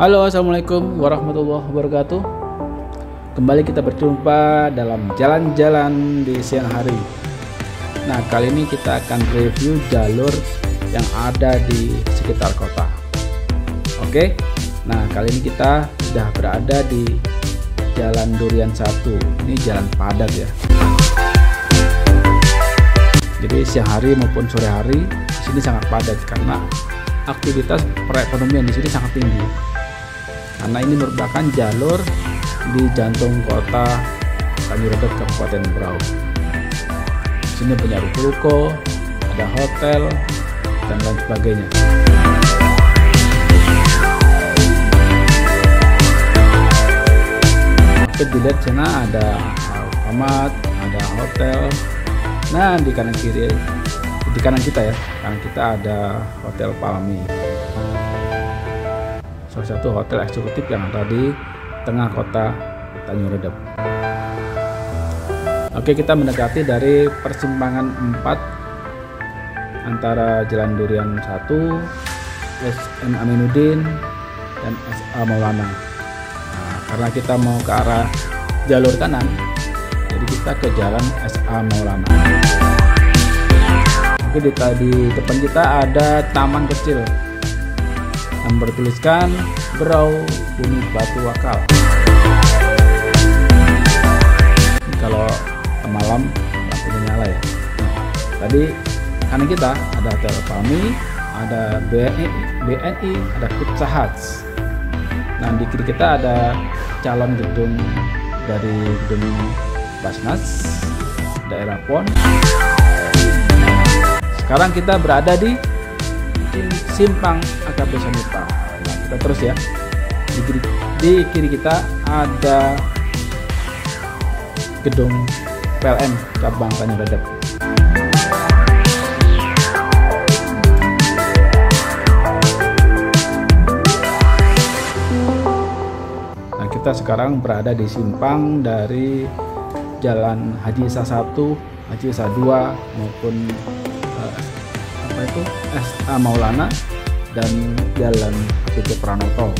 Halo, assalamualaikum warahmatullahi wabarakatuh. Kembali kita berjumpa dalam jalan-jalan di siang hari. Nah, kali ini kita akan review jalur yang ada di sekitar kota. Oke, nah kali ini kita sudah berada di Jalan Durian 1. Ini jalan padat ya. Jadi siang hari maupun sore hari di sini sangat padat karena aktivitas perekonomian di sini sangat tinggi karena ini merupakan jalur di jantung kota Tanjurobet Kabupaten Berau. Sini punya ruko-ruko, ada hotel, dan lain sebagainya. Dilihat sana ada Alfamart, ada hotel. Nah, di kanan kiri, di kanan kita ya, kanan kita ada Hotel Palmi salah satu hotel eksekutif yang ada di tengah kota Tanjung Redep. Oke, kita mendekati dari persimpangan 4 antara Jalan Durian 1, SN Aminuddin, dan SA Maulana. Nah, karena kita mau ke arah jalur kanan, jadi kita ke jalan SA Maulana. Oke, di, di depan kita ada taman kecil yang bertuliskan Berau Bumi Batu Wakal. Kalau malam lampunya nyala ya. Tadi kanan kita ada Hotel Palmi, ada BNI, BNI, ada Hut. Nah di kiri kita ada calon gedung dari gedung Basnas daerah Pon. Sekarang kita berada di simpang AKP Sanipa. Nah, kita terus ya. Di kiri, di kiri kita ada gedung PLN cabang Tanjung Redep. Nah, kita sekarang berada di simpang dari Jalan Haji Isa 1, Haji Isa 2 maupun apa itu SA Maulana dan Jalan APT Pranoto.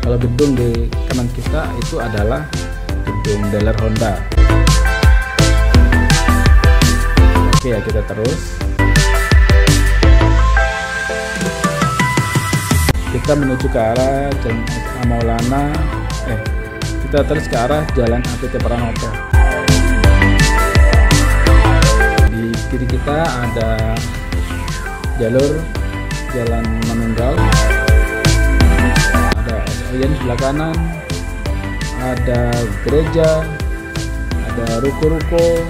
Kalau gedung di kanan kita itu adalah gedung dealer Honda. Oke ya kita terus. Kita menuju ke arah Jalan Maulana. Kita terus ke arah Jalan APT Pranoto. Di kiri kita ada jalur Jalan Manunggal, ada SIN sebelah kanan, ada gereja, ada ruko-ruko,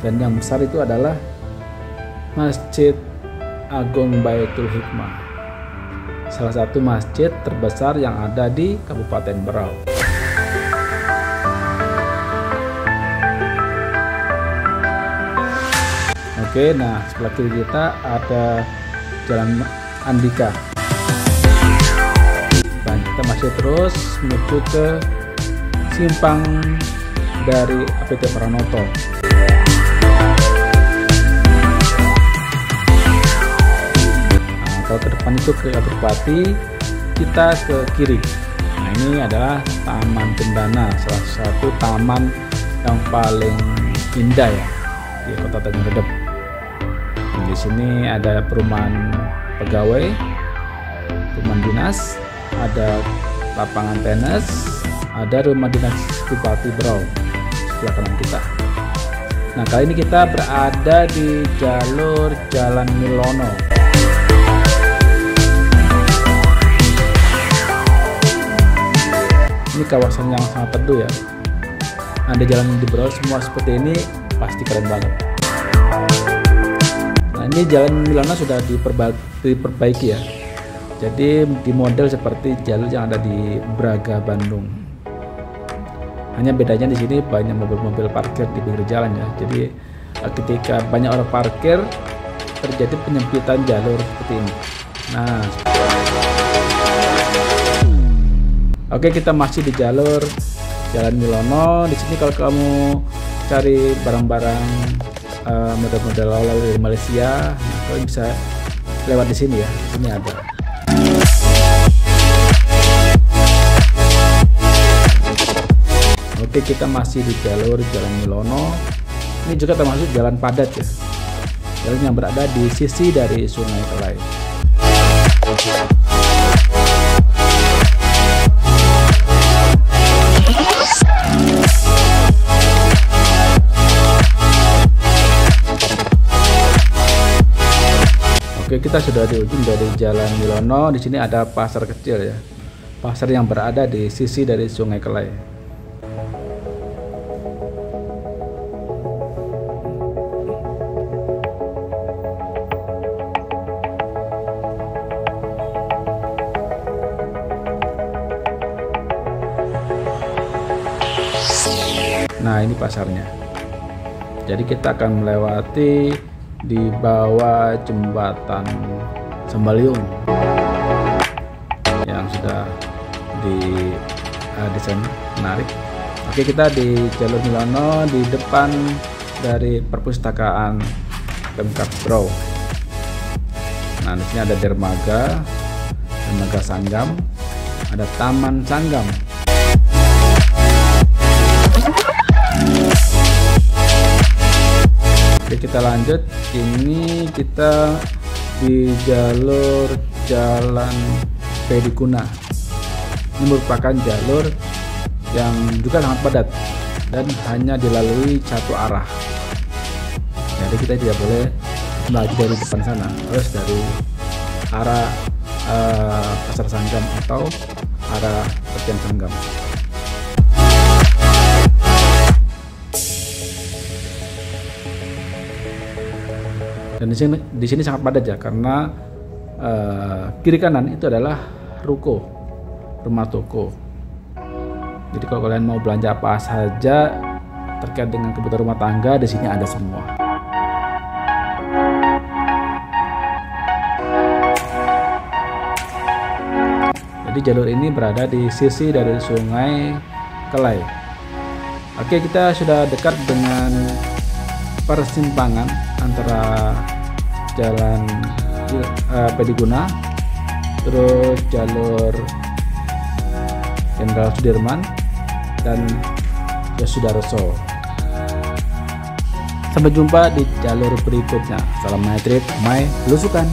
dan yang besar itu adalah Masjid Agung Baitul Hikmah salah satu masjid terbesar yang ada di Kabupaten Berau. Oke, nah sebelah kiri kita ada Jalan Andika. Dan kita masih terus menuju ke simpang dari APT Pranoto. Kalau ke depan itu ke Abdurpati kita ke kiri. Nah ini adalah Taman Cendana salah satu taman yang paling indah ya di kota Tanjung Redep. Di sini ada perumahan pegawai perumahan dinas ada lapangan tenis ada rumah dinas Bupati Berau sebelah kanan kita. Nah kali ini kita berada di jalur Jalan Milono ini kawasan yang sangat teduh ya. Ada jalan di Berau semua seperti ini pasti keren banget. Nah ini jalan Milana sudah diperbaiki, diperbaiki ya. Jadi di model seperti jalur yang ada di Braga Bandung. Hanya bedanya di sini banyak mobil-mobil parkir di pinggir jalan ya. Jadi ketika banyak orang parkir terjadi penyempitan jalur seperti ini. Nah Oke, kita masih di jalur Jalan Milono. Di sini kalau kamu cari barang-barang uh, model-model oleh dari Malaysia nah, kalian bisa lewat di sini ya. Ini ada. Oke kita masih di jalur Jalan Milono. Ini juga termasuk jalan padat ya. Jalan yang berada di sisi dari Sungai Kelai kita sudah di ujung dari Jalan Milono. Di sini ada pasar kecil ya. Pasar yang berada di sisi dari Sungai Kelai. Nah, ini pasarnya. Jadi kita akan melewati di bawah jembatan Sembaliung yang sudah di uh, desain menarik. Oke kita di jalur Milano di depan dari perpustakaan Pemkap Bro. Nah di sini ada dermaga, dermaga Sanggam, ada Taman Sanggam. Oke kita lanjut. Ini kita di jalur jalan Pedikuna. Ini merupakan jalur yang juga sangat padat dan hanya dilalui satu arah. Jadi kita tidak boleh melaju dari depan sana harus dari arah uh, pasar sanggam atau arah Petian sanggam dan di sini di sini sangat padat ya karena uh, kiri kanan itu adalah ruko rumah toko. Jadi kalau kalian mau belanja apa saja terkait dengan kebutuhan rumah tangga di sini ada semua. Jadi jalur ini berada di sisi dari sungai Kelai. Oke kita sudah dekat dengan persimpangan antara jalan uh, Pediguna terus jalur Jenderal Sudirman dan Yosudarso sampai jumpa di jalur berikutnya. Salam my trip my lusukan